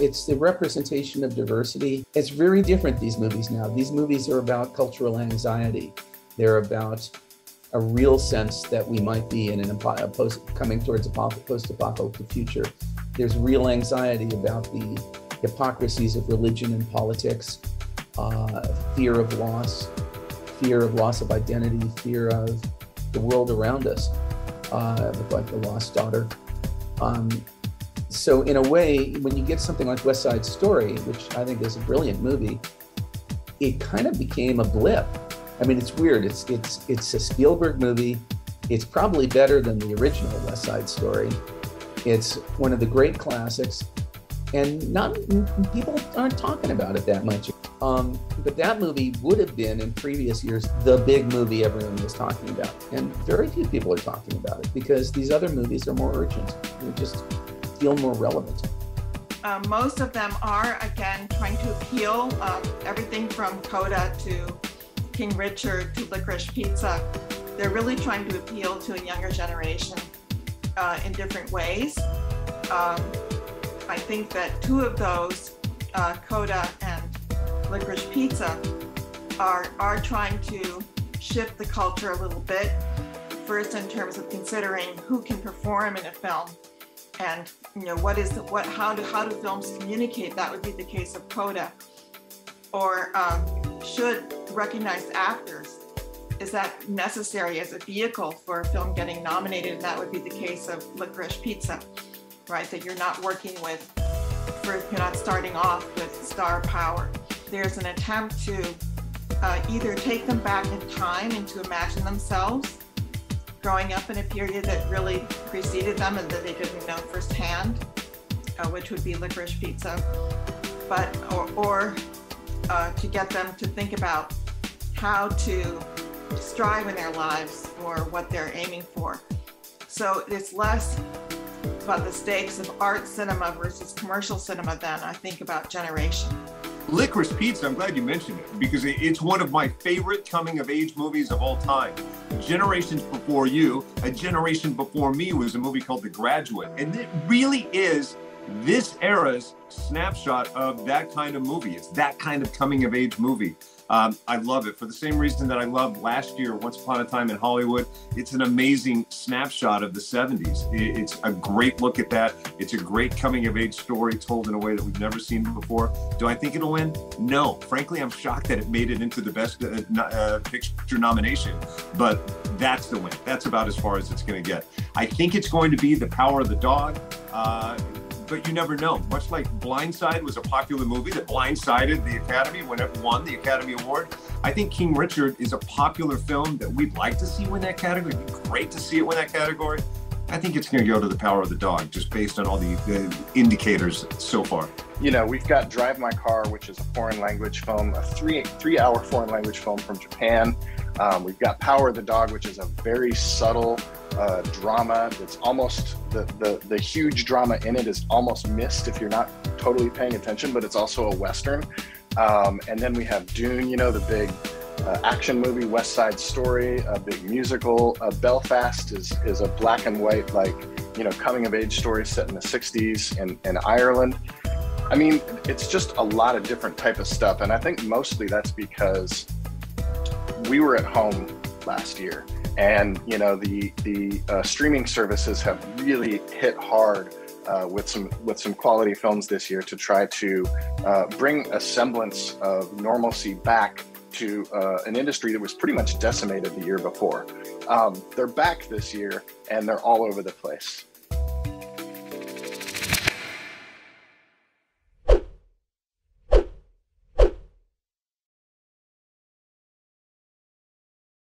It's the representation of diversity. It's very different, these movies now. These movies are about cultural anxiety. They're about a real sense that we might be in an a post, coming towards a post-apocalyptic future. There's real anxiety about the hypocrisies of religion and politics, uh, fear of loss, fear of loss of identity, fear of the world around us, uh, like the lost daughter. Um, so in a way, when you get something like West Side Story, which I think is a brilliant movie, it kind of became a blip. I mean, it's weird. It's it's it's a Spielberg movie. It's probably better than the original West Side Story. It's one of the great classics, and not people aren't talking about it that much. Um, but that movie would have been in previous years the big movie everyone was talking about. And very few people are talking about it because these other movies are more urgent. They just feel more relevant. Uh, most of them are, again, trying to appeal um, everything from Coda to King Richard to Licorice Pizza. They're really trying to appeal to a younger generation uh, in different ways. Um, I think that two of those, uh, Coda and Licorice Pizza are, are trying to shift the culture a little bit. First, in terms of considering who can perform in a film, and you know what is the, what how do how do films communicate? That would be the case of Coda, or um, should recognized actors is that necessary as a vehicle for a film getting nominated? And that would be the case of Licorice Pizza, right? That you're not working with, first, you're not starting off with star power there's an attempt to uh, either take them back in time and to imagine themselves growing up in a period that really preceded them and that they didn't know firsthand, uh, which would be licorice pizza, but or, or uh, to get them to think about how to strive in their lives or what they're aiming for. So it's less about the stakes of art cinema versus commercial cinema than I think about generation. Licorice Pizza, I'm glad you mentioned it because it's one of my favorite coming of age movies of all time. Generations Before You, A Generation Before Me was a movie called The Graduate. And it really is this era's snapshot of that kind of movie. It's that kind of coming of age movie. Um, I love it for the same reason that I loved last year, Once Upon a Time in Hollywood. It's an amazing snapshot of the 70s. It's a great look at that. It's a great coming of age story told in a way that we've never seen before. Do I think it'll win? No. Frankly, I'm shocked that it made it into the best uh, uh, picture nomination, but that's the win. That's about as far as it's going to get. I think it's going to be The Power of the Dog. Uh, but you never know. Much like Blind Side was a popular movie that blindsided the Academy when it won the Academy Award. I think King Richard is a popular film that we'd like to see win that category. It'd be great to see it win that category. I think it's going to go to the power of the dog, just based on all the, the indicators so far. You know, we've got Drive My Car, which is a foreign language film, a three three hour foreign language film from Japan. Um, we've got Power of the Dog, which is a very subtle uh, drama that's almost the, the the huge drama in it is almost missed if you're not totally paying attention, but it's also a western. Um, and then we have Dune, you know, the big uh, action movie, West Side Story, a big musical. Uh, Belfast is is a black and white like you know coming of age story set in the '60s in, in Ireland. I mean, it's just a lot of different type of stuff, and I think mostly that's because we were at home last year and you know the the uh, streaming services have really hit hard uh, with some with some quality films this year to try to uh, bring a semblance of normalcy back to uh, an industry that was pretty much decimated the year before. Um, they're back this year and they're all over the place.